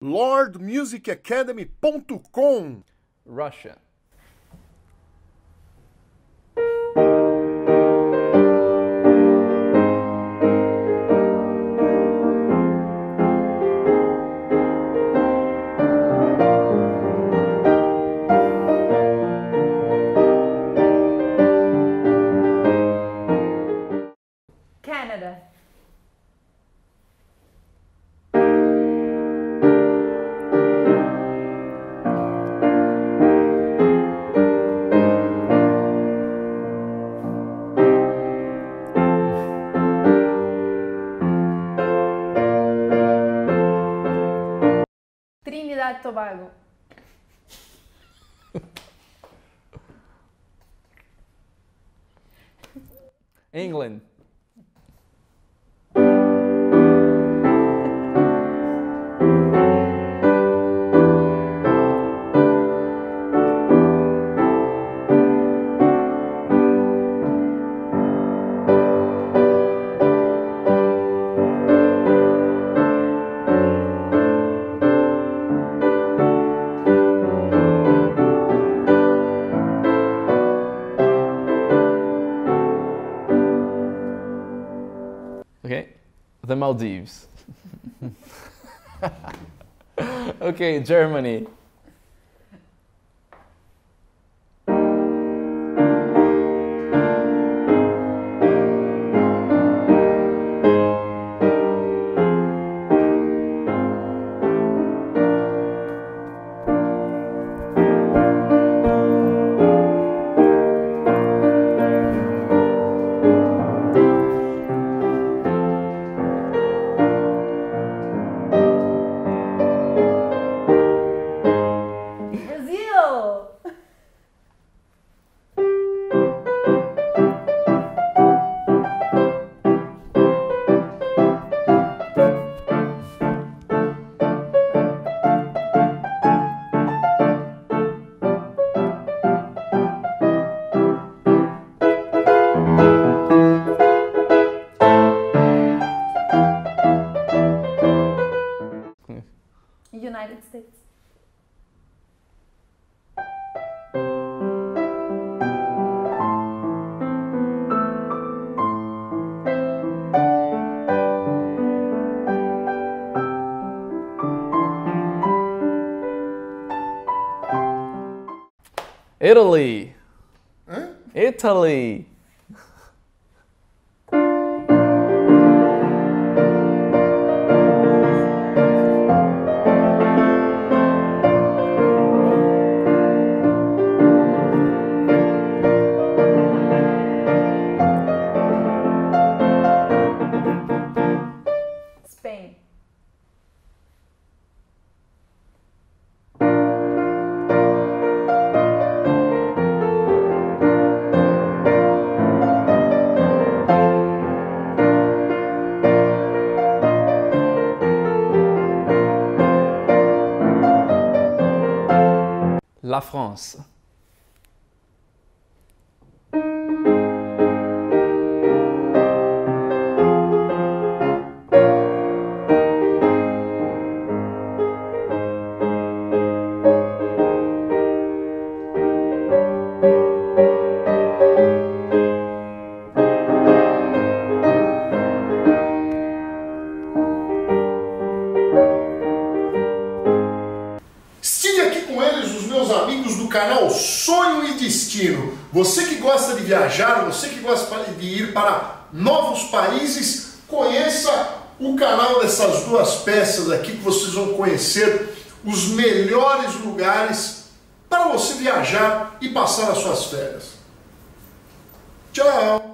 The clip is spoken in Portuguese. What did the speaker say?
lordmusicacademy.com Russia. Canada. Trinidad Tobago. England. Okay. The Maldives. okay, Germany. Italy. Hã? Italy. La France. Canal Sonho e Destino. Você que gosta de viajar, você que gosta de ir para novos países, conheça o canal dessas duas peças aqui que vocês vão conhecer os melhores lugares para você viajar e passar as suas férias. Tchau!